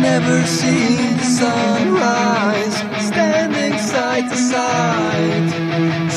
never seen sunrise standing side to side.